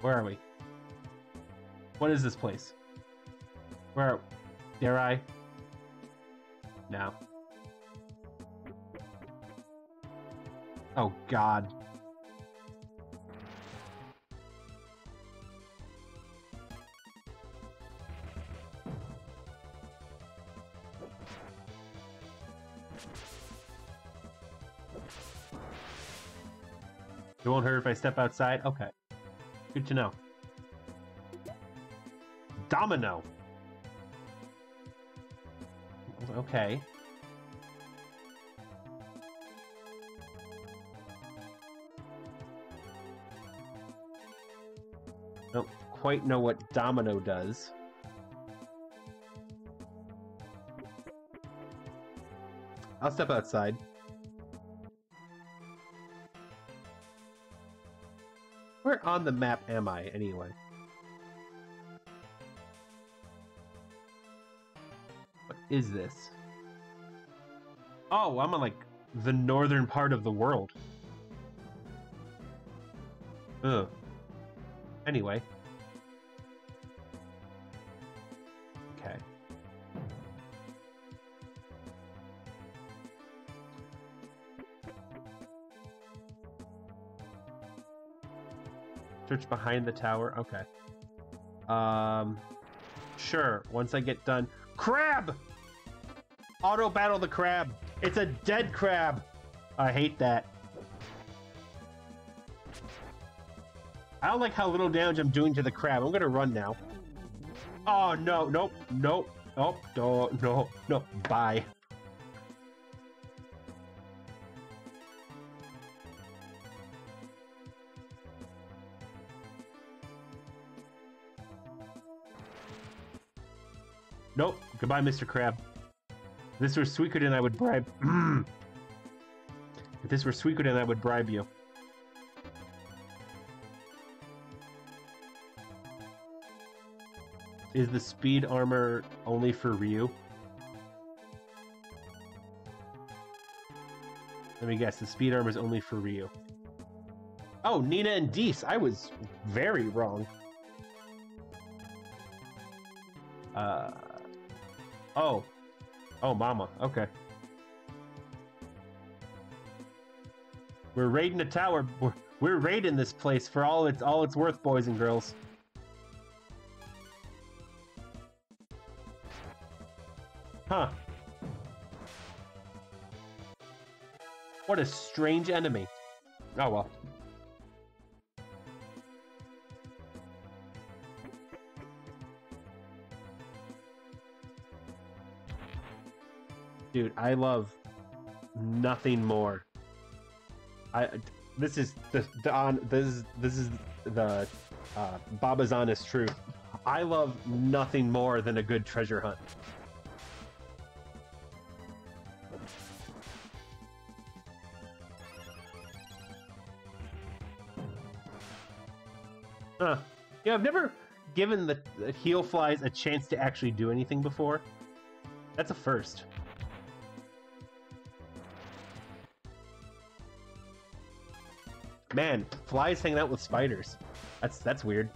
Where are we? What is this place? Where? Dare I? No. Oh God. It won't hurt if I step outside? Okay. Good to know. Domino! Okay. Don't quite know what domino does. I'll step outside. On the map am I, anyway? What is this? Oh, I'm on, like, the northern part of the world. Ugh. Anyway. Behind the tower. Okay. Um, sure. Once I get done. Crab! Auto battle the crab. It's a dead crab. I hate that. I don't like how little damage I'm doing to the crab. I'm gonna run now. Oh no, nope, nope, nope, no, no, no, bye. Nope, goodbye, Mr. Crab. If this were Suikoden, I would bribe. if this were Suikoden, I would bribe you. Is the speed armor only for Ryu? Let me guess, the speed armor is only for Ryu. Oh, Nina and Dees. I was very wrong. Uh. Oh. Oh, Mama. Okay. We're raiding a tower. We're, we're raiding this place for all it's all it's worth, boys and girls. Huh. What a strange enemy. Oh well. Dude, I love nothing more. I this is the, the on this is this is the uh, Baba's honest truth. I love nothing more than a good treasure hunt. Huh. Yeah, I've never given the, the heel flies a chance to actually do anything before. That's a first. Man, flies hanging out with spiders. That's that's weird.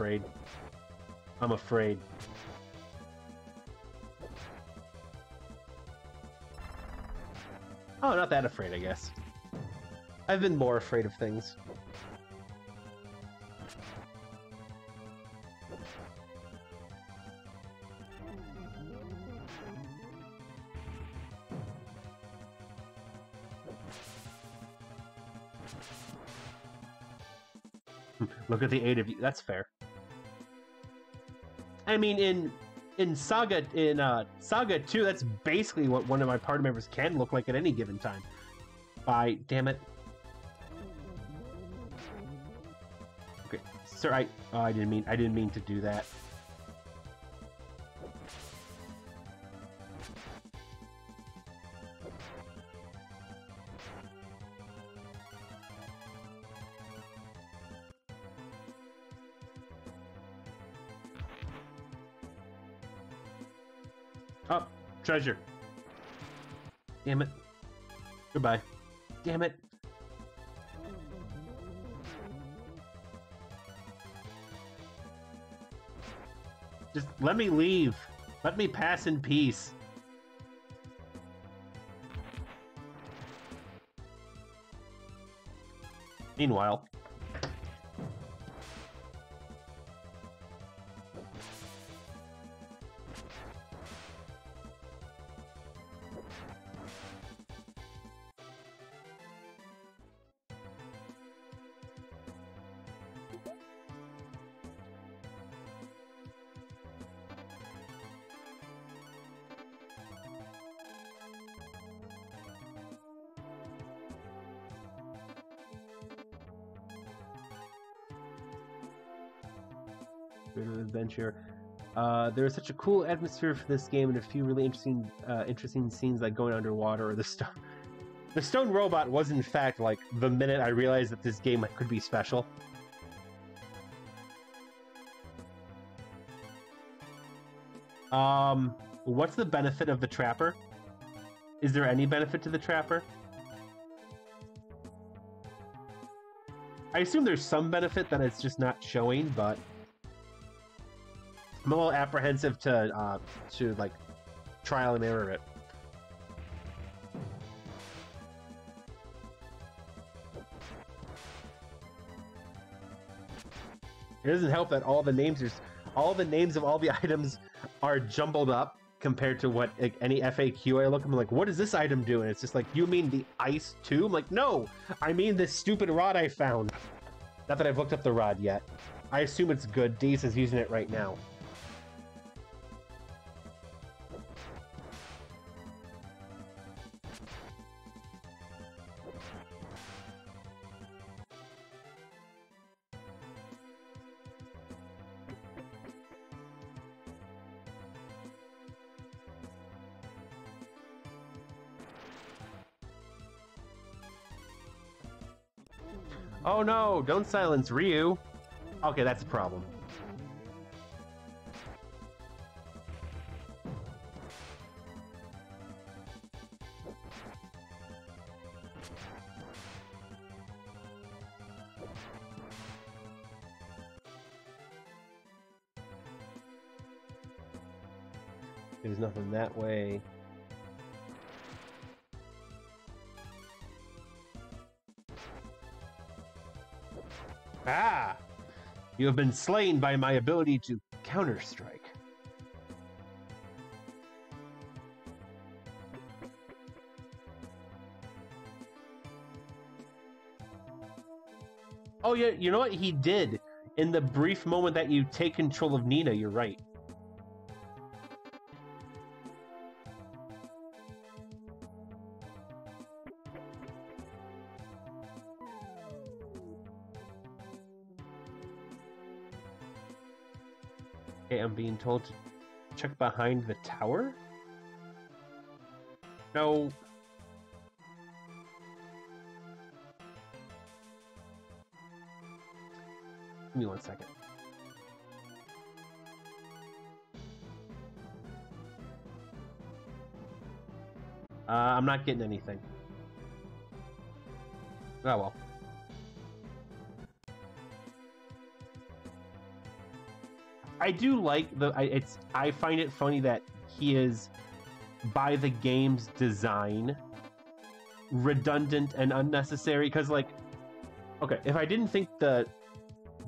Afraid. I'm afraid. Oh, not that afraid, I guess. I've been more afraid of things. Look at the eight of you. That's fair. I mean, in in Saga in uh, Saga Two, that's basically what one of my party members can look like at any given time. By damn it. Okay, sir. I oh, I didn't mean I didn't mean to do that. Treasure. Damn it. Goodbye. Damn it. Just let me leave. Let me pass in peace. Meanwhile, Of adventure. Uh, there is such a cool atmosphere for this game, and a few really interesting, uh, interesting scenes like going underwater or the stone. The stone robot was, in fact, like the minute I realized that this game could be special. Um, what's the benefit of the trapper? Is there any benefit to the trapper? I assume there's some benefit that it's just not showing, but I'm a little apprehensive to uh, to like trial and error it. It doesn't help that all the names are all the names of all the items are jumbled up compared to what like, any FAQ I look. I'm like, what does this item do? And it's just like, you mean the ice too? I'm like, no, I mean this stupid rod I found. Not that I've looked up the rod yet. I assume it's good. Dees is using it right now. Oh no, don't silence Ryu. Okay, that's a problem. There's nothing that way. You have been slain by my ability to counter-strike. Oh yeah, you know what he did in the brief moment that you take control of Nina. You're right. Okay, I'm being told to check behind the tower? No. Give me one second. Uh, I'm not getting anything. Oh well. I do like the. I, it's. I find it funny that he is, by the game's design, redundant and unnecessary. Because like, okay, if I didn't think the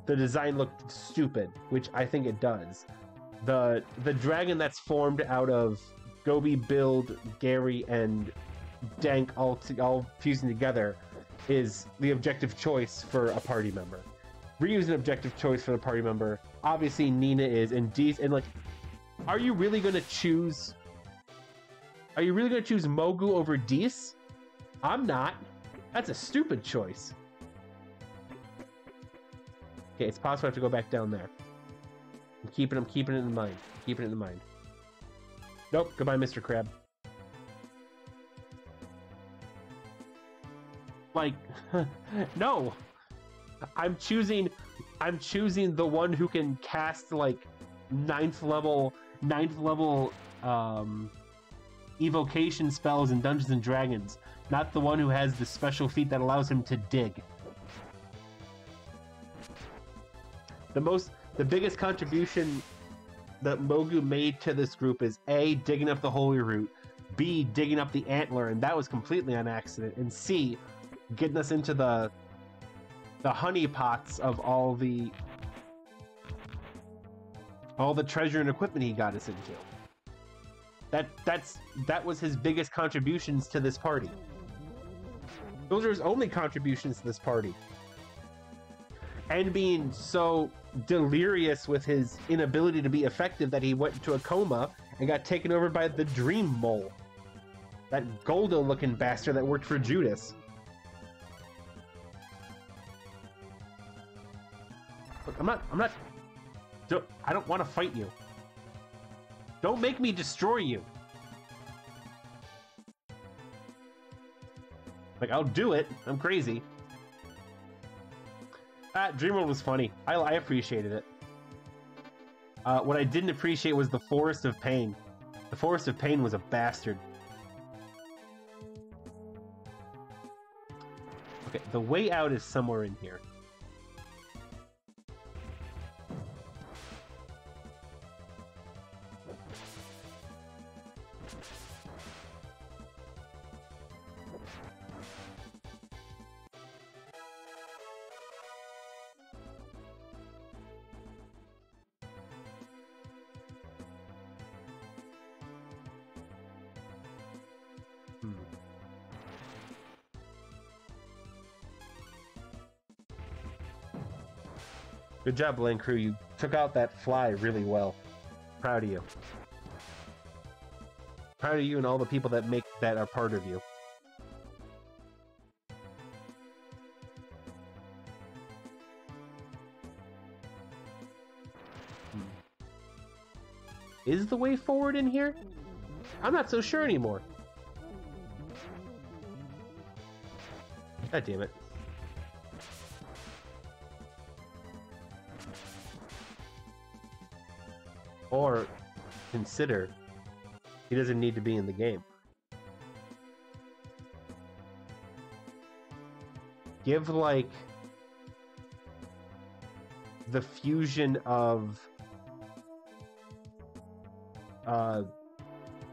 the design looked stupid, which I think it does, the the dragon that's formed out of Gobi, Build, Gary, and Dank all to, all fusing together is the objective choice for a party member. Ryu's an objective choice for the party member. Obviously, Nina is, and Dees, and like, are you really to choose? Are you really to choose Mogu over Dees? I'm not. That's a stupid choice. Okay, it's possible I have to go back down there. I'm keeping, I'm keeping it in mind. Keeping it in mind. Nope. Goodbye, Mr. Crab. Like, no. I'm choosing I'm choosing the one who can cast like ninth level ninth level um evocation spells in Dungeons and Dragons, not the one who has the special feat that allows him to dig. The most, the biggest contribution that Mogu made to this group is A, digging up the Holy Root, B, digging up the Antler, and that was completely on accident, and C, getting us into the the honeypots of all the all the treasure and equipment he got us into. That that's that was his biggest contributions to this party. Those are his only contributions to this party. And being so delirious with his inability to be effective that he went into a coma and got taken over by the Dream Mole. That Goldo looking bastard that worked for Judas. Look, I'm not I'm not don't, I don't want to fight you. Don't make me destroy you. Like, I'll do it. I'm crazy. Ah, Dreamworld was funny. I, I appreciated it. Uh, what I didn't appreciate was the Forest of Pain. The Forest of Pain was a bastard. Okay, the way out is somewhere in here. Good job, Lane Crew. You took out that fly really well. Proud of you. Proud of you and all the people that make that are part of you. Hmm. Is the way forward in here? I'm not so sure anymore. God damn it. Consider he doesn't need to be in the game. Give like the fusion of uh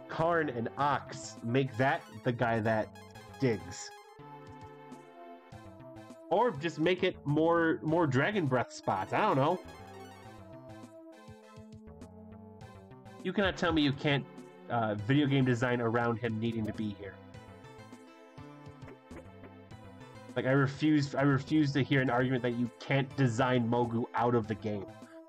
Karn and Ox, make that the guy that digs or just make it more more dragon breath spots. I don't know. You cannot tell me you can't uh, video game design around him needing to be here. Like I refuse, I refuse to hear an argument that you can't design Mogu out of the game.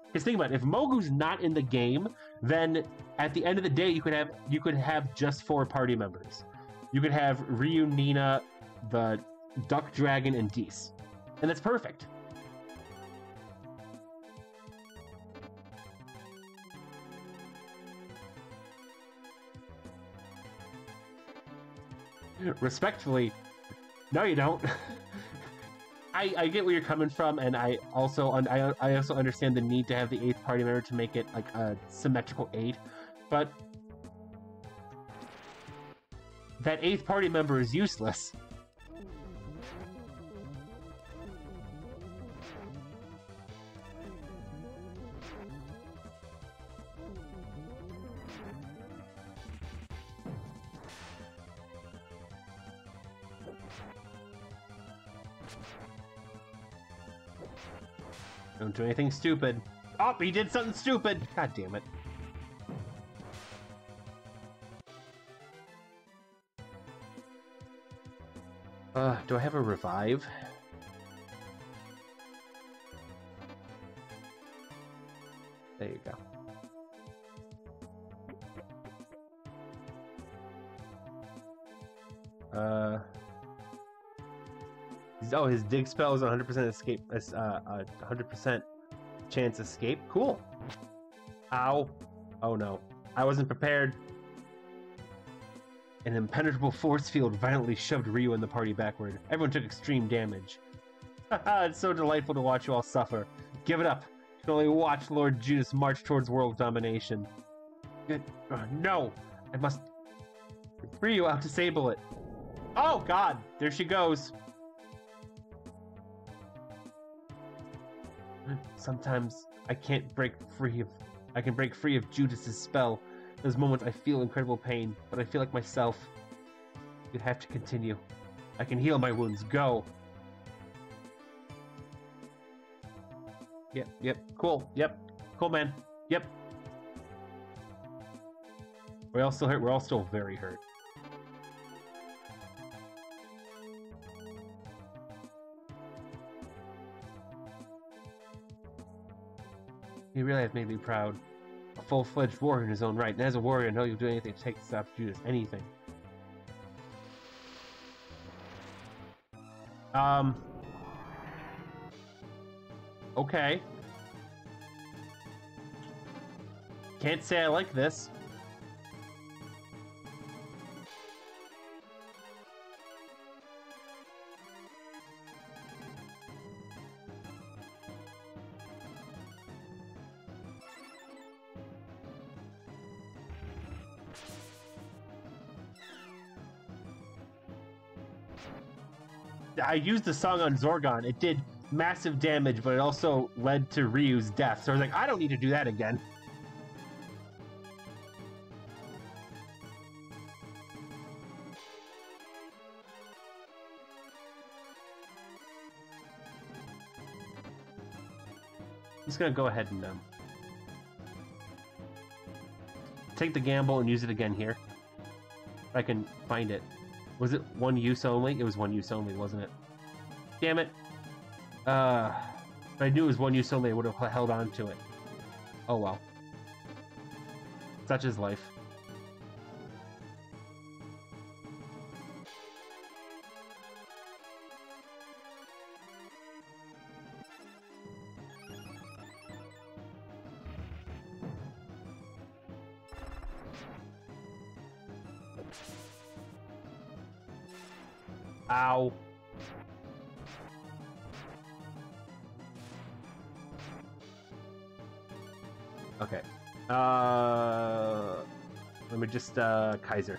Because think about it, if Mogu's not in the game, then at the end of the day, you could have you could have just four party members. You could have Ryu, Nina, the Duck Dragon, and Dees. And that's perfect. Respectfully, no, you don't. I, I get where you're coming from, and I also I, I also understand the need to have the eighth party member to make it like a symmetrical eight, but that eighth party member is useless. Don't do anything stupid. Oh, he did something stupid! God damn it. Uh, do I have a revive? Oh, his dig spell is 100% escape, uh, 100% chance escape. Cool. Ow. Oh no. I wasn't prepared. An impenetrable force field violently shoved Ryu and the party backward. Everyone took extreme damage. Haha, it's so delightful to watch you all suffer. Give it up. You can only watch Lord Judas march towards world domination. Uh, no! I must... Ryu, I'll disable it. Oh god, there she goes. Sometimes I can't break free of I can break free of Judas's spell. Those moments I feel incredible pain, but I feel like myself. You have to continue. I can heal my wounds. Go. Yep, yep. Cool. Yep. Cool, man. Yep. We're all still hurt. We're all still very hurt. You really have made me proud. A full-fledged warrior in his own right. And as a warrior, I know you'll do anything to take stop Judas. Anything. Um. Okay. Can't say I like this. I used the song on Zorgon. It did massive damage, but it also led to Ryu's death. So I was like, I don't need to do that again. Just gonna go ahead and um, take the gamble and use it again here. If I can find it. Was it one use only? It was one use only, wasn't it? Damn it. Uh, if I knew it was one use only, I would have held on to it. Oh well. Such is life. Ow. Okay. Uh, let me just uh, Kaiser.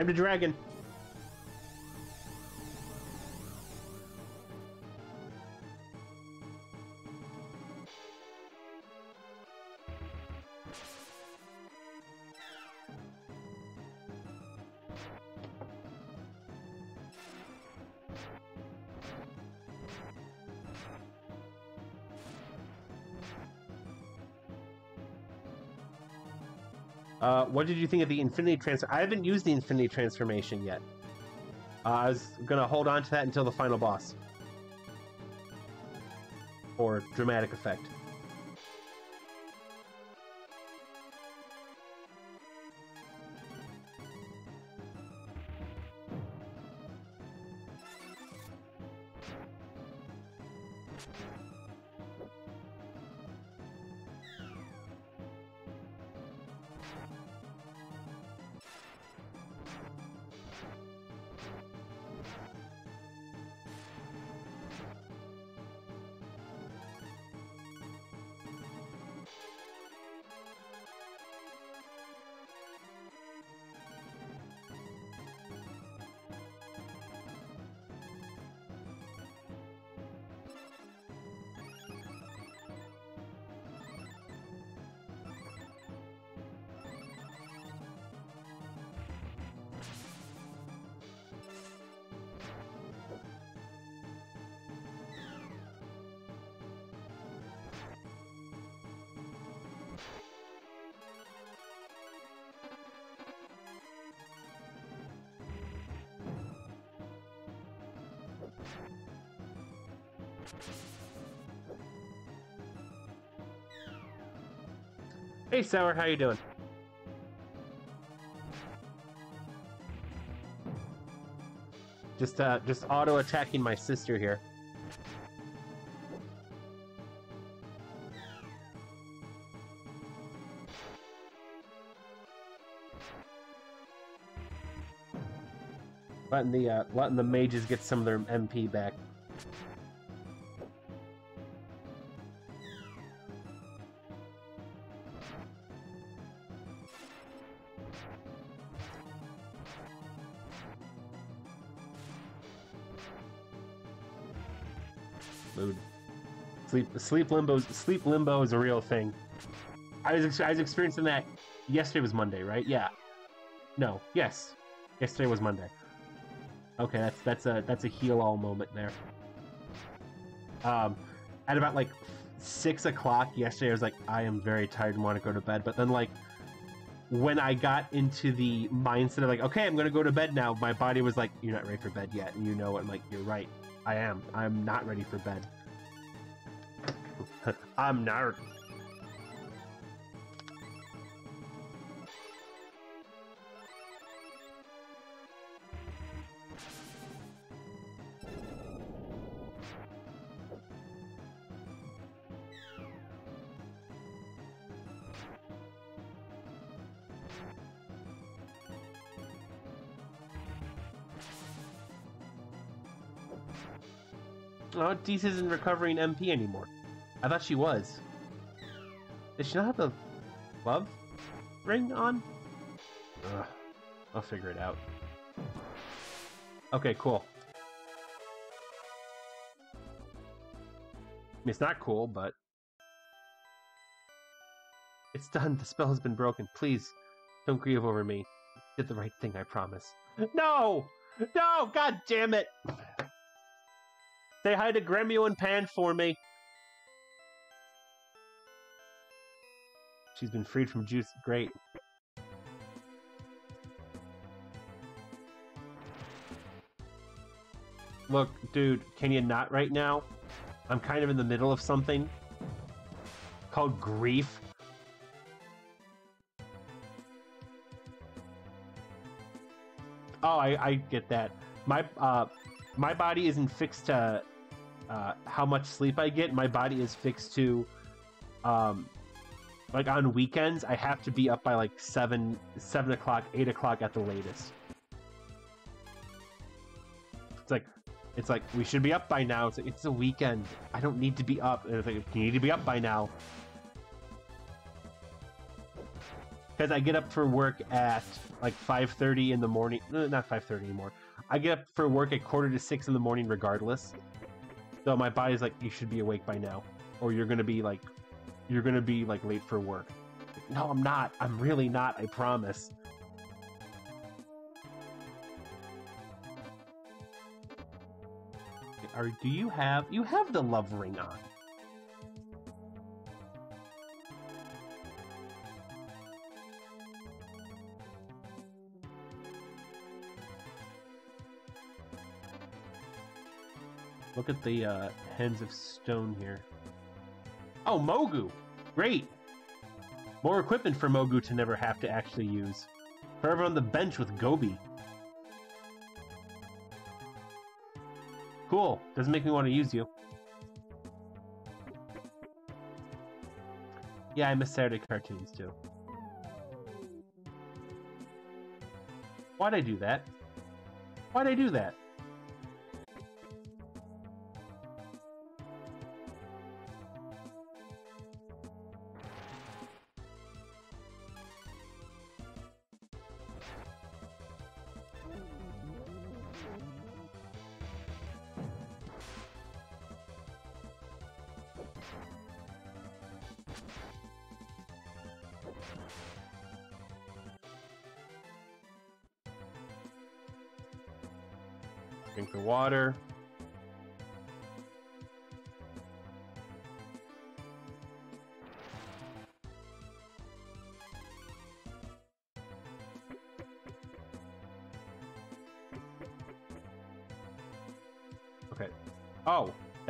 Time to dragon. Uh, what did you think of the Infinity Transfer? I haven't used the Infinity Transformation yet. Uh, I was gonna hold on to that until the final boss. For dramatic effect. Hey, Sour, how you doing? Just, uh, just auto-attacking my sister here. Letting the, uh, letting the mages get some of their MP back. Mood. Sleep sleep limbo sleep limbo is a real thing. I was I was experiencing that yesterday was Monday, right? Yeah. No. Yes. Yesterday was Monday. Okay, that's that's a that's a heal all moment there. Um, at about like six o'clock yesterday, I was like, I am very tired and want to go to bed. But then like when I got into the mindset of like, okay, I'm gonna go to bed now, my body was like, you're not ready for bed yet, and you know, I'm like, you're right, I am. I'm not ready for bed. I'm not. Dees isn't recovering MP anymore. I thought she was. Did she not have the love ring on? Ugh, I'll figure it out. Okay, cool. I mean, it's not cool, but... It's done. The spell has been broken. Please, don't grieve over me. Did the right thing, I promise. No! No! God damn it! Say hi to Gremio and Pahn for me. She's been freed from juice. Great. Look, dude, can you not right now? I'm kind of in the middle of something called grief. Oh, I, I get that. My uh, my body isn't fixed to uh, how much sleep I get. My body is fixed to, um, like on weekends, I have to be up by like seven, seven o'clock, eight o'clock at the latest. It's like, it's like we should be up by now. It's like it's a weekend. I don't need to be up. And it's like you need to be up by now. Because I get up for work at like 5:30 in the morning. No, not 5:30 anymore. I get up for work at quarter to six in the morning, regardless. So my body's like, you should be awake by now, or you're gonna be like, you're gonna be like late for work. No, I'm not. I'm really not. I promise. Are do you have you have the love ring on? Look at the uh, heads of stone here. Oh, Mogu! Great! More equipment for Mogu to never have to actually use. Forever on the bench with Gobi. Cool. Doesn't make me want to use you. Yeah, I miss Saturday cartoons too. Why'd I do that? Why'd I do that?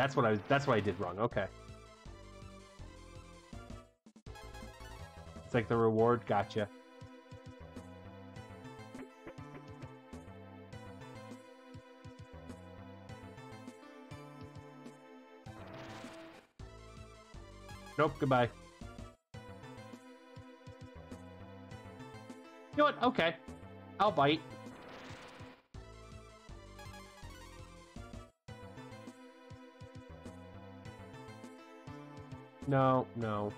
That's what I that's what I did wrong. Okay. It's like the reward gotcha. Nope, goodbye. You know what? Okay. I'll bite. No, no.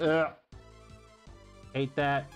Ugh. Hate that.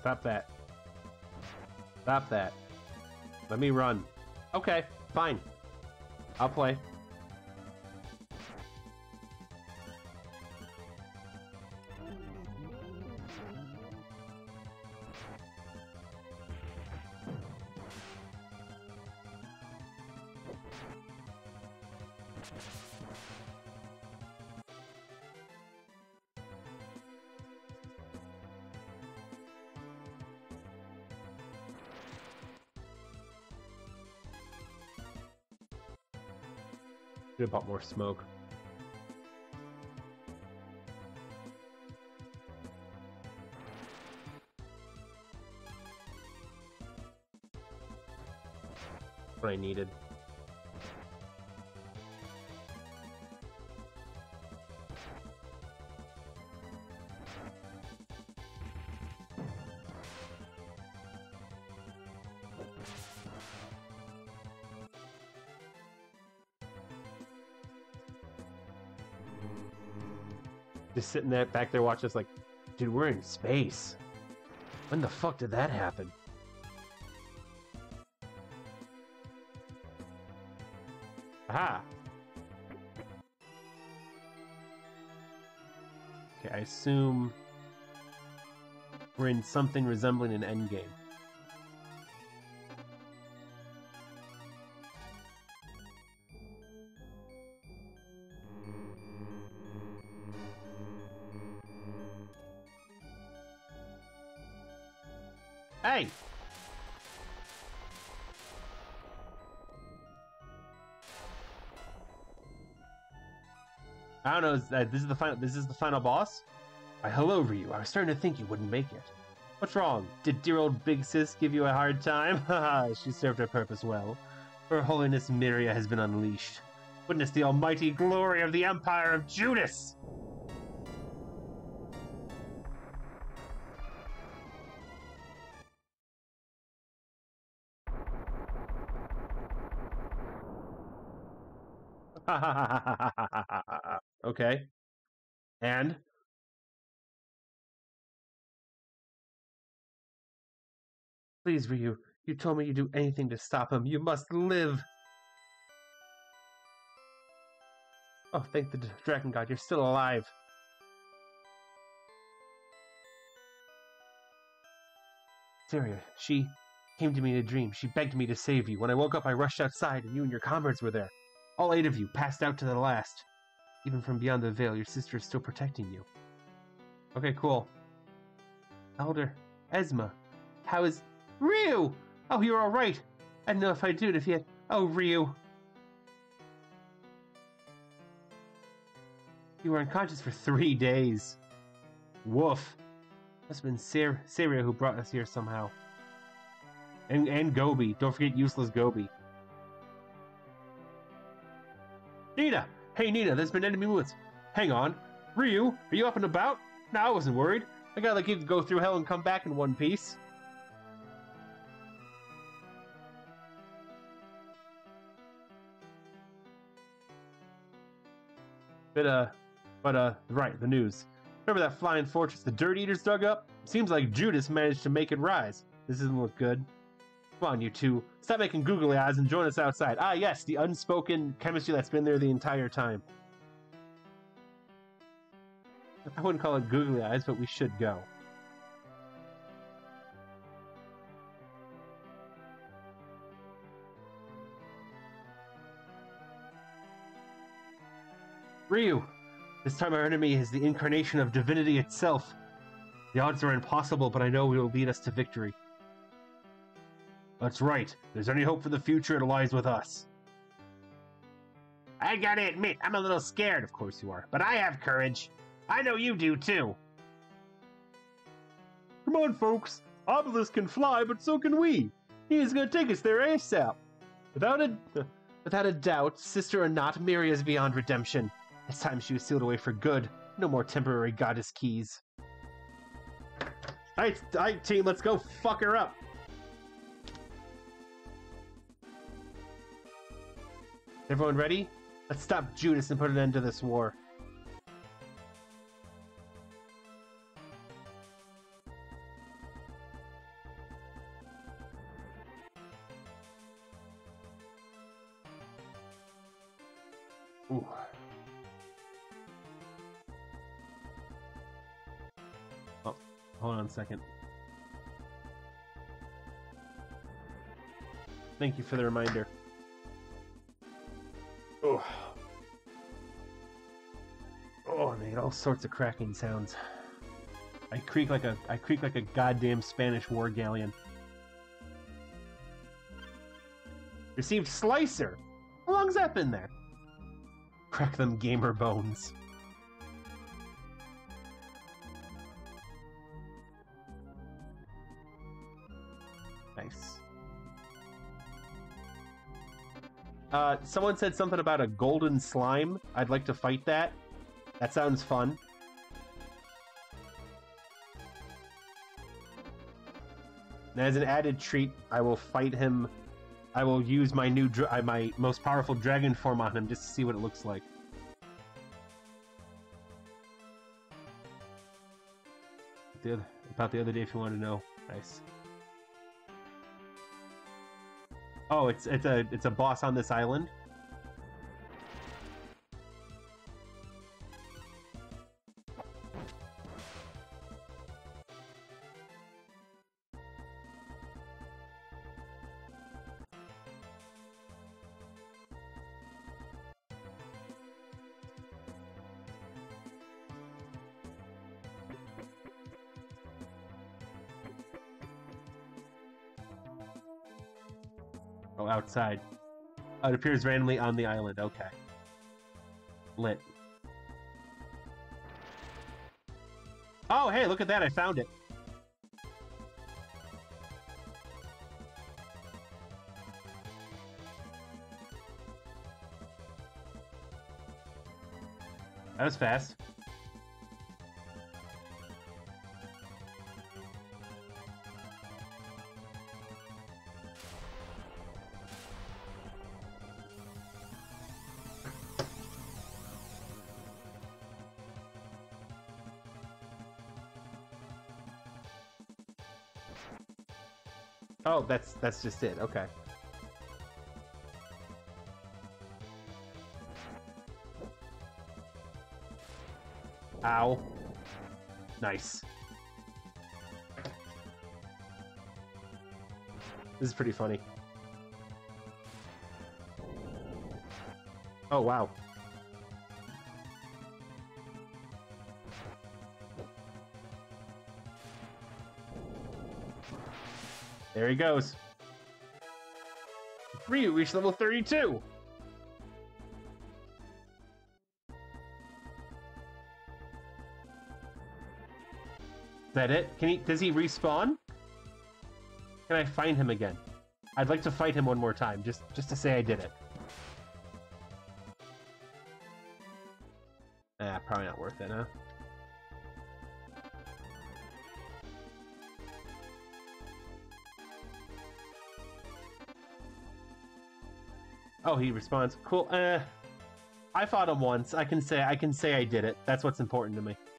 Stop that. Stop that. Let me run. Okay, fine. I'll play. Have bought more smoke. What I needed. Just sitting there back there watching us like, dude, we're in space. When the fuck did that happen? Aha! Okay, I assume we're in something resembling an endgame. That, this is the final. This is the final boss. Why, hello, Ryu. I was starting to think you wouldn't make it. What's wrong? Did dear old Big Sis give you a hard time? Haha, she served her purpose well. Her Holiness Myria has been unleashed. Witness the almighty glory of the Empire of Judas! okay. And? Please, Ryu. You told me you'd do anything to stop him. You must live! Oh, thank the Dragon God, you're still alive. Syria, she came to me in a dream. She begged me to save you. When I woke up, I rushed outside, and you and your comrades were there. All eight of you passed out to the last. Even from beyond the veil, your sister is still protecting you. Okay, cool. Elder, Esma, how is Ryu? Oh, you're all right. I didn't know if I'd do it if you had. Oh, Ryu. You were unconscious for three days. Woof. Must have been Saria who brought us here somehow. And and Gobi. Don't forget useless Gobi. Nina! Hey Nina, there's been enemy movements. Hang on. Ryu, are you up and about? No, I wasn't worried. A guy like you go through hell and come back in one piece. But uh but uh right, the news. Remember that flying fortress the Dirt Eaters dug up? Seems like Judas managed to make it rise. This doesn't look good. Come on, you two. Stop making googly eyes and join us outside. Ah, yes, the unspoken chemistry that's been there the entire time. I wouldn't call it googly eyes, but we should go. Ryu! This time our enemy is the incarnation of divinity itself. The odds are impossible, but I know we will lead us to victory. That's right. If there's any hope for the future, it lies with us. I gotta admit, I'm a little scared, of course you are, but I have courage. I know you do too. Come on, folks. Obelisk can fly, but so can we. He is going to take us there ASAP. Without a, without a doubt, sister or not, Myria is beyond redemption. It's time she was sealed away for good. No more temporary goddess keys. Alright, alright, team, let's go fuck her up. Everyone ready? Let's stop Judas and put an end to this war. Oh, hold on a second. Thank you for the reminder. Oh, I made all sorts of cracking sounds. I creak like a I creak like a goddamn Spanish war galleon. Received Slicer. How long's that been there? Crack them gamer bones. Nice. Uh, someone said something about a golden slime. I'd like to fight that. That sounds fun. And as an added treat, I will fight him. I will use my new, uh, my most powerful dragon form on him just to see what it looks like. The other, about the other day, if you want to know. Nice. Oh, it's it's a it's a boss on this island. Oh, outside. Oh, it appears randomly on the island. Okay. Lit. Oh, hey, look at that. I found it. That was fast. That's just it. Okay. Ow. Nice. This is pretty funny. Oh, wow. There he goes. Ryu reached level 32! Is that it? Can he does he respawn? Can I find him again? I'd like to fight him one more time, just just to say I did it. Oh, he respawns. Cool. Uh, I fought him once. I can say I can say I did it. That's what's important to me.